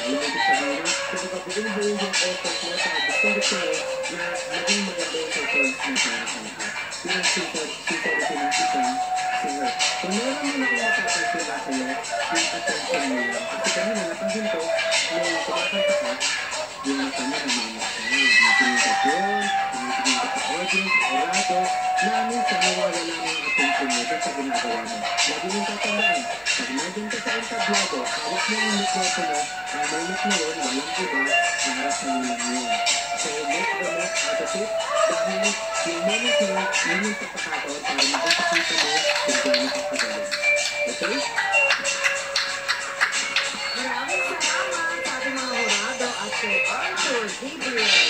sa hirap. Kung baka buong-buo yung effort mo sa gustong gusto mo na maging maganda yung performance mo para sa lahat. Yun ang super ng isang singer. Kung meron mo na kung mapapansin na sa'yo, yung attention mo lang. Kasi kanina napansin ko, nung kumakanta ka, yung mata mo namamot ka. Tumitingin ka doon, tumitingin ka sa audience, orato, na minsan na attention mo mo. Lagi mong tatandaan, pag nandun ka sa entablado, hawak mo yung mikropono, ang may mic na yun, walang iba, sa iyo lang yun. So make the most out of it, dahil yung moment na yun, yun yung pagkakataon para makikita mo kung gaano ka kagaling. Okay? Maraming salamat sa ating mga horado at kay Arthur Gabriel